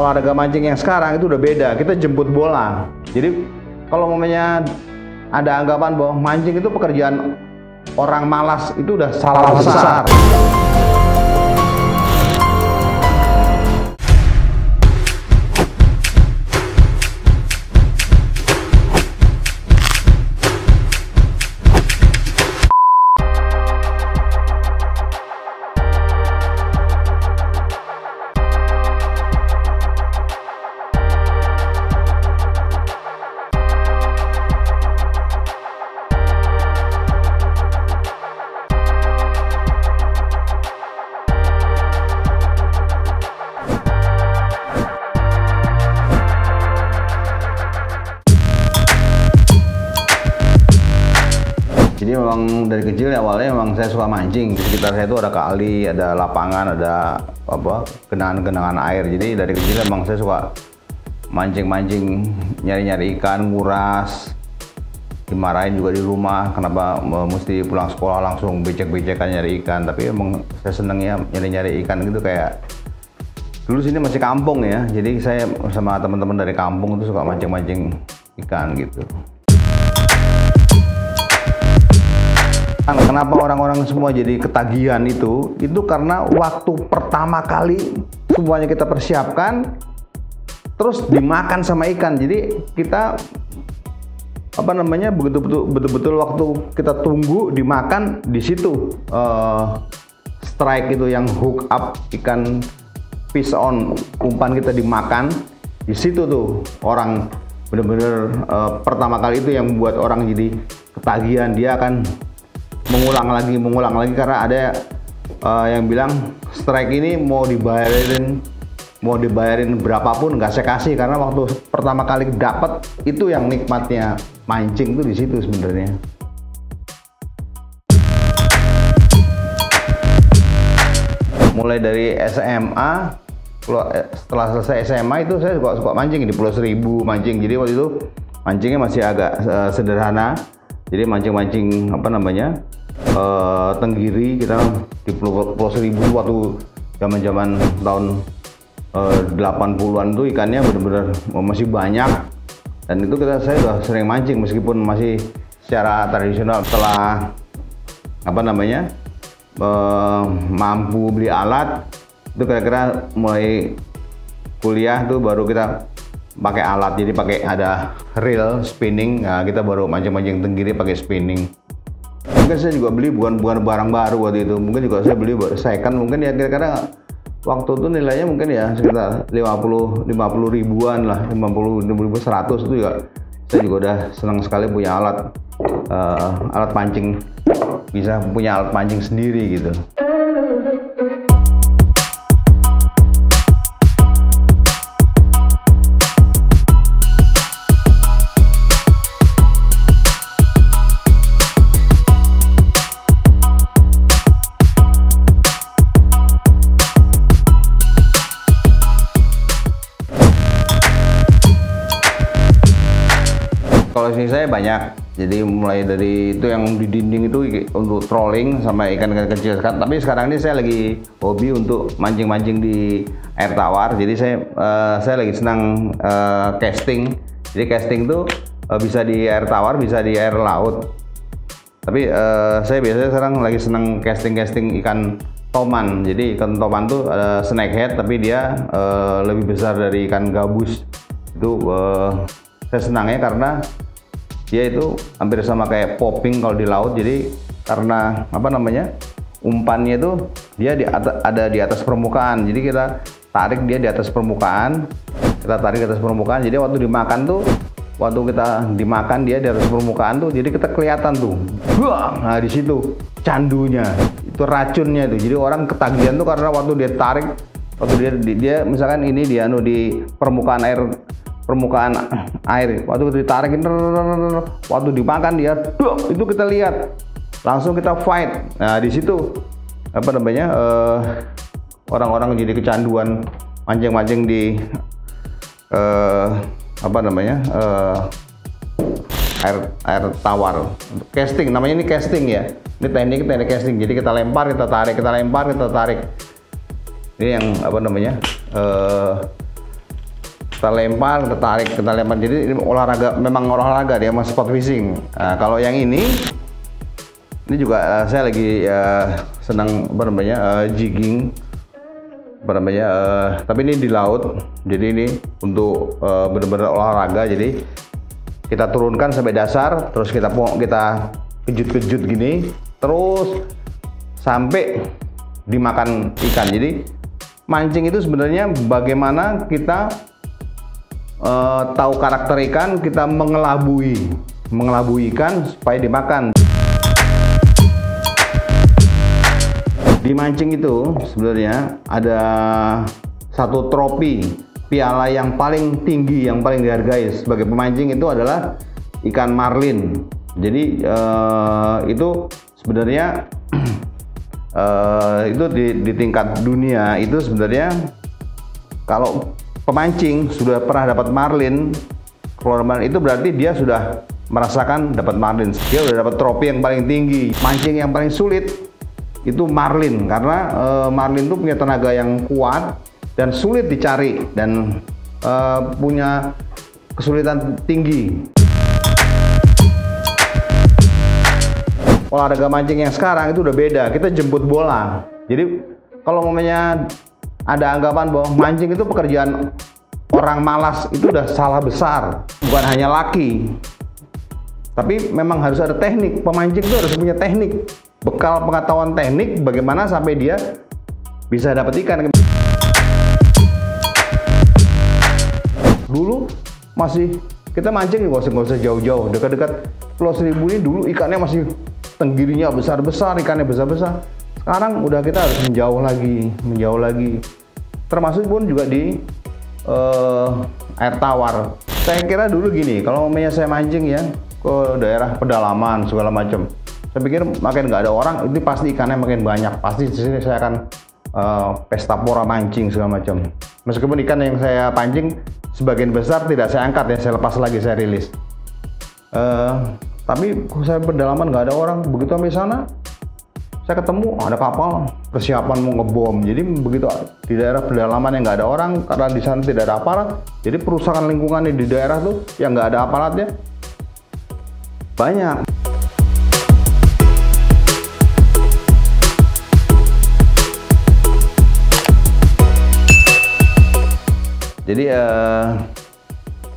olahraga mancing yang sekarang itu udah beda. Kita jemput bola. Jadi kalau mamanya ada anggapan bahwa mancing itu pekerjaan orang malas itu udah salah besar. Jadi memang dari kecil ya, awalnya memang saya suka mancing. Di sekitar saya itu ada kali, ada lapangan, ada apa genangan-genangan air. Jadi dari kecil memang saya suka mancing-mancing, nyari-nyari ikan, nguras. Dimarahin juga di rumah, kenapa mesti pulang sekolah langsung becek-becekan nyari ikan. Tapi emang saya seneng ya nyari-nyari ikan gitu kayak dulu sini masih kampung ya. Jadi saya sama teman-teman dari kampung itu suka mancing-mancing ikan gitu. Kenapa orang-orang semua jadi ketagihan itu? Itu karena waktu pertama kali semuanya kita persiapkan, terus dimakan sama ikan. Jadi kita apa namanya begitu-betul betul-betul waktu kita tunggu dimakan di situ eh, strike itu yang hook up ikan fish on umpan kita dimakan di situ tuh orang bener-bener eh, pertama kali itu yang membuat orang jadi ketagihan dia akan mengulang lagi mengulang lagi karena ada eh, yang bilang strike ini mau dibayarin mau dibayarin berapapun nggak saya kasih karena waktu pertama kali dapat itu yang nikmatnya. Mancing tuh di situ sebenarnya. Mulai dari SMA eh, setelah selesai SMA itu saya suka suka mancing di Pulau Seribu mancing. Jadi waktu itu mancingnya masih agak eh, sederhana. Jadi mancing-mancing apa namanya eh, tenggiri kita di Pulau, Seribu waktu zaman-zaman tahun eh, 80-an tuh ikannya benar-benar masih banyak. Dan itu kita saya sudah sering mancing meskipun masih secara tradisional setelah apa namanya eh, mampu beli alat itu kira-kira mulai kuliah tuh baru kita pakai alat. Jadi pakai ada reel spinning nah kita baru mancing-mancing tenggiri pakai spinning mungkin saya juga beli bukan bukan barang baru waktu itu. Mungkin juga saya beli second. Mungkin ya kira-kira waktu itu nilainya mungkin ya sekitar 50 50 ribuan lah. 50 ribu 100 itu juga saya juga udah senang sekali punya alat eh, alat pancing. Bisa punya alat pancing sendiri gitu Sini saya banyak, jadi mulai dari itu yang di dinding itu untuk trolling sama ikan-ikan kecil. Tapi sekarang ini saya lagi hobi untuk mancing-mancing di air tawar. Jadi saya eh, saya lagi senang eh, casting. Jadi casting tuh eh, bisa di air tawar, bisa di air laut. Tapi eh, saya biasanya sekarang lagi senang casting-casting ikan toman. Jadi ikan toman tuh ada snakehead, tapi dia eh, lebih besar dari ikan gabus. Itu eh, saya senangnya karena dia itu hampir sama kayak popping kalau di laut. Jadi karena apa namanya umpannya itu dia di atas, ada di atas permukaan. Jadi kita tarik dia di atas permukaan, kita tarik di atas permukaan. Jadi waktu dimakan tuh waktu kita dimakan dia di atas permukaan tuh jadi kita kelihatan tuh Buang! nah di situ candunya itu racunnya itu jadi orang ketagihan tuh karena waktu dia tarik waktu dia dia misalkan ini dia anu di permukaan air permukaan air. Waktu ditarik waktu dimakan dia duh, itu kita lihat. Langsung kita fight. Nah di situ apa namanya eh, orang-orang jadi kecanduan mancing-mancing di eh, apa namanya eh, air air tawar. Casting namanya ini casting ya. Ini teknik teknik casting. Jadi kita lempar kita tarik kita lempar kita tarik. Ini yang apa namanya eh, kita lempar kita tarik kita lempar. Jadi ini olahraga memang olahraga dia masih spot fishing. Nah, kalau yang ini ini juga uh, saya lagi uh, senang apa namanya uh, jigging. Apa namanya uh, tapi ini di laut. Jadi ini untuk uh, benar-benar olahraga. Jadi kita turunkan sampai dasar terus kita kita kejut-kejut gini terus sampai dimakan ikan. Jadi mancing itu sebenarnya bagaimana kita uh, tahu karakter ikan kita mengelabui mengelabui ikan supaya dimakan. Di mancing itu sebenarnya ada satu trofi piala yang paling tinggi yang paling dihargai sebagai pemancing itu adalah ikan marlin. Jadi uh, itu sebenarnya uh, itu di, di tingkat dunia itu sebenarnya kalau pemancing sudah pernah dapat marlin. Keluar marlin itu berarti dia sudah merasakan dapat marlin. Dia sudah dapat trofi yang paling tinggi. Mancing yang paling sulit itu marlin. Karena uh, marlin itu punya tenaga yang kuat dan sulit dicari dan uh, punya kesulitan tinggi. Olahraga mancing yang sekarang itu udah beda. Kita jemput bola. Jadi kalau momennya ada anggapan bahwa mancing itu pekerjaan orang malas itu udah salah besar bukan hanya laki. Tapi memang harus ada teknik. Pemancing itu harus punya teknik. Bekal pengetahuan teknik bagaimana sampai dia bisa dapat ikan. Dulu masih kita mancing nggak usah usah jauh-jauh. Dekat-dekat Pulau Seribu ini dulu ikannya masih tenggirinya besar-besar ikannya besar-besar sekarang udah kita harus menjauh lagi menjauh lagi. Termasuk pun juga di uh, air tawar. Saya kira dulu gini kalau namanya saya mancing ya ke daerah pedalaman segala macam. Saya pikir makin nggak ada orang itu pasti ikannya makin banyak. Pasti di sini saya akan uh, pesta pora mancing segala macam. Meskipun ikan yang saya pancing sebagian besar tidak saya angkat ya saya lepas lagi saya rilis. Uh, tapi saya pedalaman nggak ada orang begitu sampai sana saya ketemu ada kapal persiapan mau ngebom. Jadi begitu di daerah pedalaman yang nggak ada orang karena di sana tidak ada aparat jadi perusahaan lingkungan di daerah tuh yang nggak ada aparatnya banyak. Jadi uh,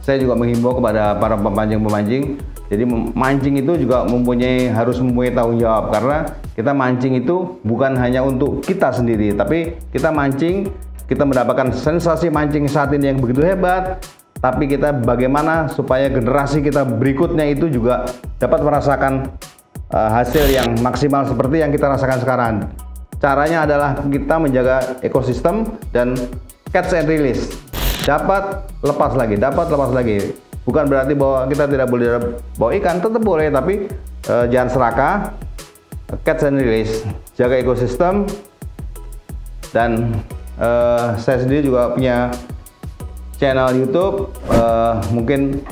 saya juga menghimbau kepada para pemancing-pemancing jadi mancing itu juga mempunyai harus mempunyai tanggung jawab karena kita mancing itu bukan hanya untuk kita sendiri, tapi kita mancing kita mendapatkan sensasi mancing saat ini yang begitu hebat, tapi kita bagaimana supaya generasi kita berikutnya itu juga dapat merasakan uh, hasil yang maksimal seperti yang kita rasakan sekarang. Caranya adalah kita menjaga ekosistem dan catch and release. Dapat lepas lagi, dapat lepas lagi bukan berarti bahwa kita tidak boleh bawa ikan tetap boleh tapi uh, jangan serakah catch and release. Jaga ekosistem. Dan uh, saya sendiri juga punya channel YouTube. Uh, mungkin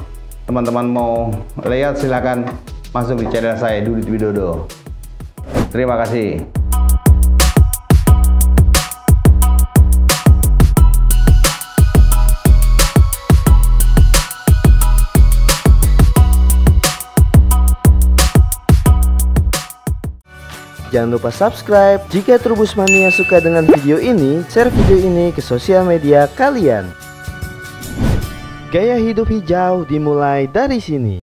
teman-teman mau lihat silahkan masuk di channel saya Dudit Widodo. Terima kasih Jangan lupa subscribe. Jika Trubus Mania suka dengan video ini, share video ini ke sosial media kalian. Gaya hidup hijau dimulai dari sini.